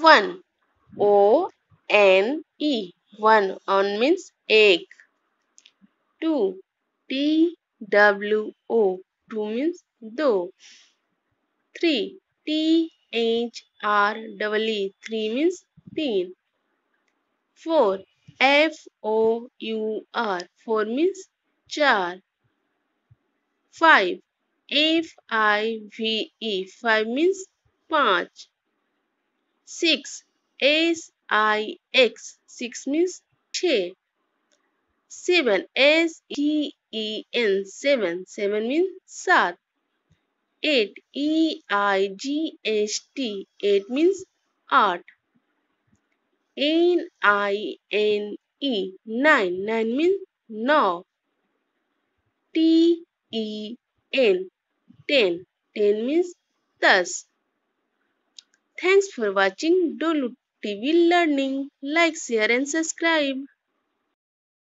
One O N E one one means एक two T W O two means दो three T H R double E three means तीन four F O U R four means चार five F I V E five means पाँच Six. is i x Six means she. Seven. S-T-E-N. Seven. Seven means sat. Eight. E-I-G-H-T. Eight means art. N-I-N-E. Nine. Nine means now T-E-N. Ten. Ten means thus. Thanks for watching Dolu TV Learning. Like, share and subscribe.